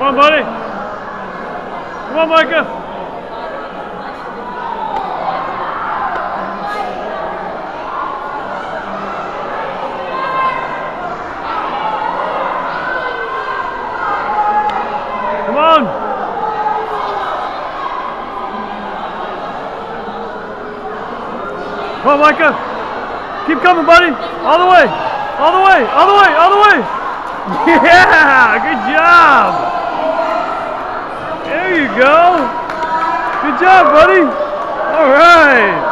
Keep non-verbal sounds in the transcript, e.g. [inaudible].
Micah. Come on. Micah. Come on, Micah. Keep coming, buddy. All the way. All the way. All the way. All the way. [laughs] Yeah. Good job. Go. Good job, buddy. All right.